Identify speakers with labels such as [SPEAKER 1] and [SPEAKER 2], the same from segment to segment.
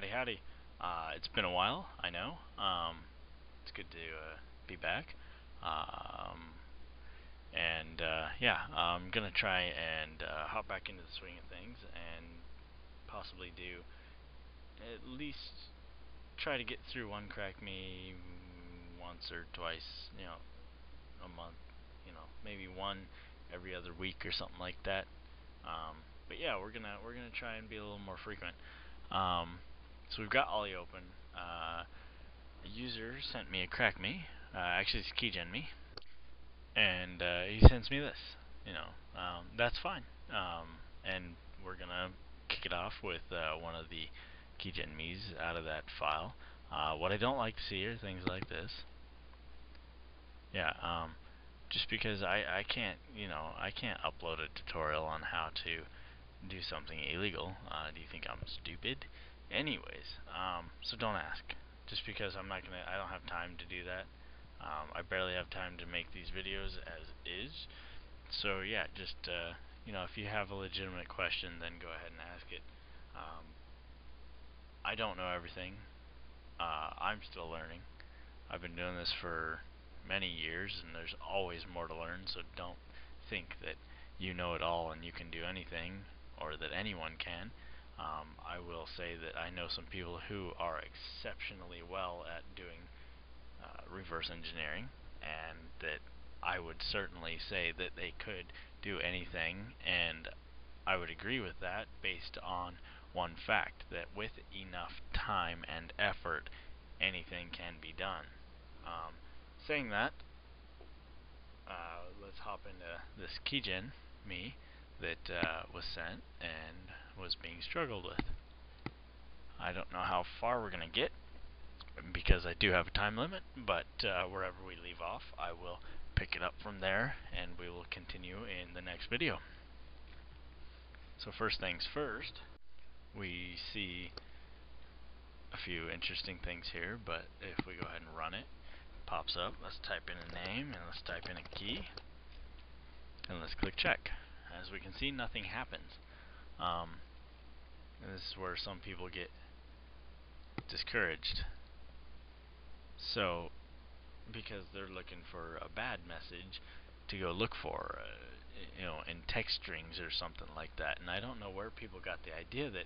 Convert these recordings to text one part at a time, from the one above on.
[SPEAKER 1] Howdy, howdy. Uh, it's been a while, I know. Um, it's good to uh, be back. Um, and uh, yeah, I'm gonna try and uh, hop back into the swing of things and possibly do at least try to get through one crack me once or twice, you know, a month, you know, maybe one every other week or something like that. Um, but yeah, we're gonna we're gonna try and be a little more frequent. Um, so we've got Ollie open. Uh, a user sent me a crack me. Uh, actually, it's keygen me, and uh, he sends me this. You know, um, that's fine. Um, and we're gonna kick it off with uh, one of the keygen me's out of that file. Uh, what I don't like to see are things like this. Yeah, um, just because I, I can't, you know, I can't upload a tutorial on how to do something illegal. Uh, do you think I'm stupid? Anyways, um, so don't ask. Just because I'm not gonna, I don't have time to do that. Um, I barely have time to make these videos as is. So yeah, just uh, you know, if you have a legitimate question, then go ahead and ask it. Um, I don't know everything. Uh, I'm still learning. I've been doing this for many years, and there's always more to learn. So don't think that you know it all and you can do anything or that anyone can. Um, I will say that I know some people who are exceptionally well at doing uh, reverse engineering, and that I would certainly say that they could do anything, and I would agree with that based on one fact that with enough time and effort, anything can be done. Um, saying that, uh, let's hop into this keygen me that uh, was sent and was being struggled with. I don't know how far we're going to get because I do have a time limit, but uh, wherever we leave off, I will pick it up from there and we will continue in the next video. So first things first, we see a few interesting things here, but if we go ahead and run it, it pops up. Let's type in a name and let's type in a key and let's click check as we can see, nothing happens. Um, this is where some people get discouraged. So, because they're looking for a bad message to go look for, uh, you know, in text strings or something like that. And I don't know where people got the idea that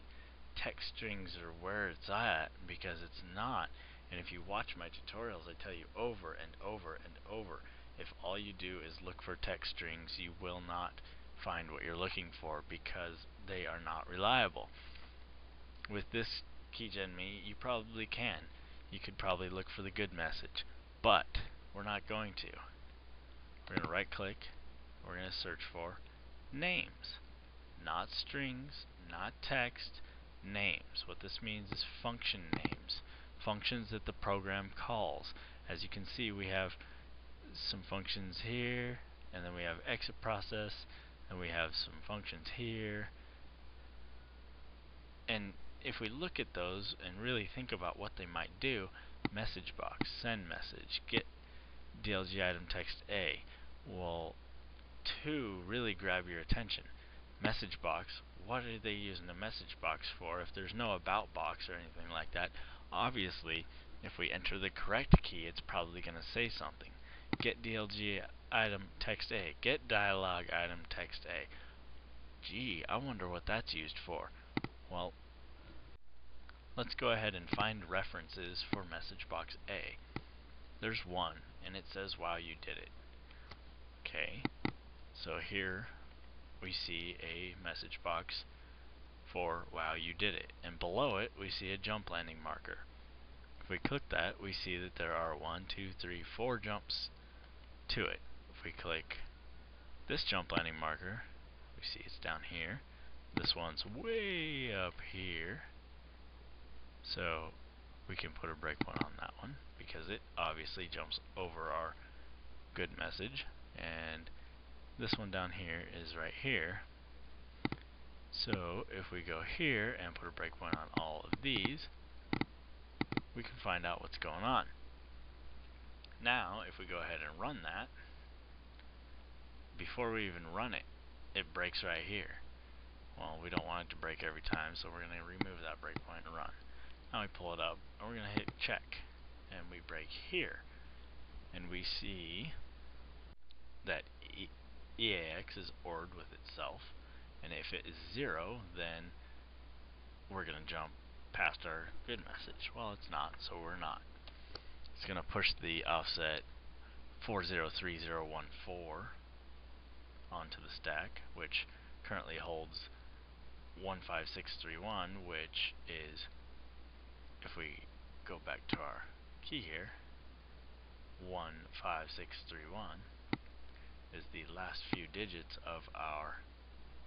[SPEAKER 1] text strings are where it's at, because it's not. And if you watch my tutorials, I tell you over and over and over, if all you do is look for text strings, you will not find what you're looking for because they are not reliable. With this keygen me, you probably can. You could probably look for the good message, but we're not going to. We're going to right click, we're going to search for names. Not strings, not text, names. What this means is function names. Functions that the program calls. As you can see, we have some functions here, and then we have exit process, and we have some functions here. And if we look at those and really think about what they might do message box, send message, get DLG item text A. Will two really grab your attention. Message box what are they using the message box for? If there's no about box or anything like that obviously if we enter the correct key it's probably going to say something. Get DLG item text A, get dialog item text A. Gee, I wonder what that's used for. Well, let's go ahead and find references for message box A. There's one, and it says wow you did it. Okay, so here we see a message box for wow you did it, and below it we see a jump landing marker. If we click that, we see that there are one, two, three, four jumps to it. If we click this jump landing marker, we see it's down here. This one's way up here. So we can put a breakpoint on that one because it obviously jumps over our good message. And this one down here is right here. So if we go here and put a breakpoint on all of these, we can find out what's going on. Now, if we go ahead and run that, before we even run it, it breaks right here. Well, we don't want it to break every time, so we're going to remove that breakpoint and run. Now we pull it up, and we're going to hit check. And we break here. And we see that e EAX is ORed with itself. And if it is 0, then we're going to jump past our good message. Well, it's not, so we're not. It's going to push the offset 403014 onto the stack, which currently holds 15631, which is, if we go back to our key here, 15631 is the last few digits of our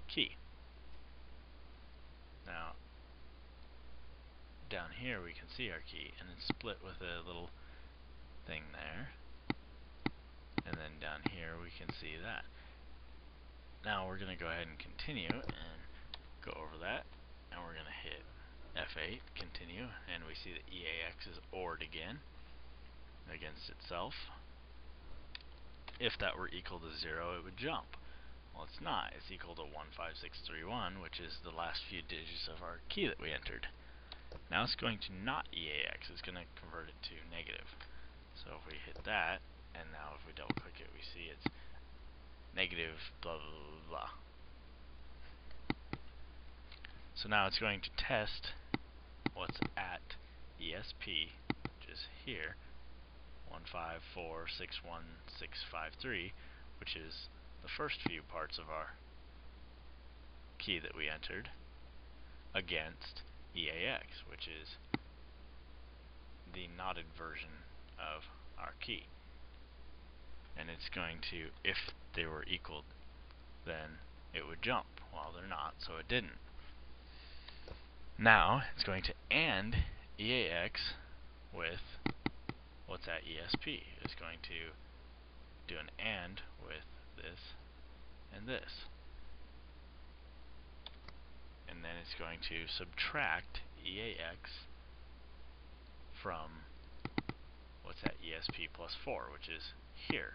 [SPEAKER 1] key. Now, down here we can see our key, and it's split with a little thing there. And then down here we can see that. Now we're going to go ahead and continue and go over that. And we're going to hit F8, continue, and we see that EAX is ORed again against itself. If that were equal to 0, it would jump. Well, it's not. It's equal to 15631, which is the last few digits of our key that we entered. Now it's going to not EAX. It's going to convert it to negative. So if we hit that, and now if we double click it, we see it's negative blah blah blah. So now it's going to test what's at ESP, which is here, 1546163, which is the first few parts of our key that we entered, against EAX, which is the knotted version of our key. And it's going to, if they were equal, then it would jump. Well, they're not, so it didn't. Now, it's going to AND EAX with what's at ESP. It's going to do an AND with this and this and then it's going to subtract EAX from what's that ESP plus 4, which is here.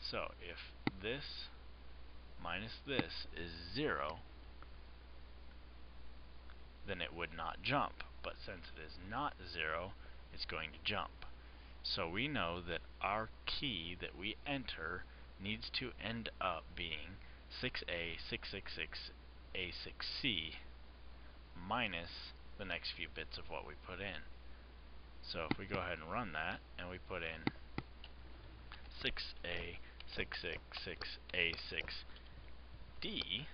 [SPEAKER 1] So if this minus this is 0, then it would not jump. But since it is not 0, it's going to jump. So we know that our key that we enter needs to end up being 6A666 a6C minus the next few bits of what we put in. So if we go ahead and run that, and we put in 6A666A6D,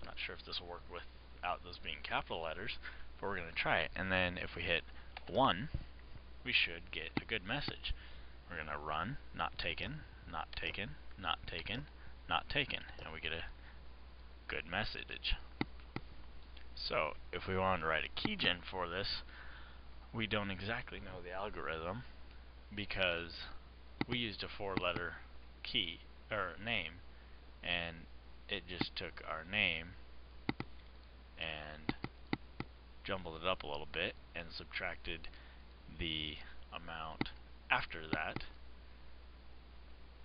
[SPEAKER 1] I'm not sure if this will work without those being capital letters, but we're going to try it. And then if we hit 1, we should get a good message. We're going to run, not taken, not taken, not taken, not taken, and we get a good message. So, if we want to write a keygen for this, we don't exactly know the algorithm because we used a four-letter key or name and it just took our name and jumbled it up a little bit and subtracted the amount after that.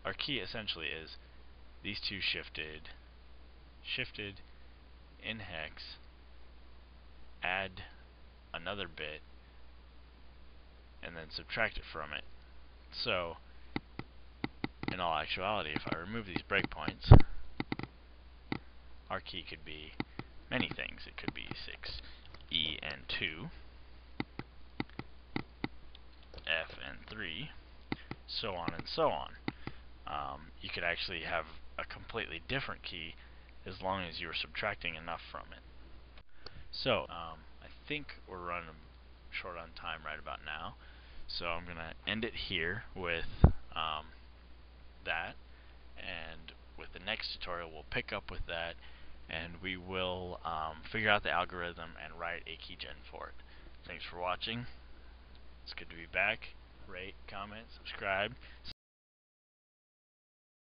[SPEAKER 1] Our key essentially is these two shifted shifted in hex, add another bit, and then subtract it from it. So, in all actuality, if I remove these breakpoints, our key could be many things. It could be 6, E and 2, F and 3, so on and so on. Um, you could actually have a completely different key as long as you're subtracting enough from it. So, um, I think we're running short on time right about now. So I'm going to end it here with um, that. And with the next tutorial, we'll pick up with that. And we will um, figure out the algorithm and write a keygen for it. Thanks for watching. It's good to be back. Rate, comment, subscribe.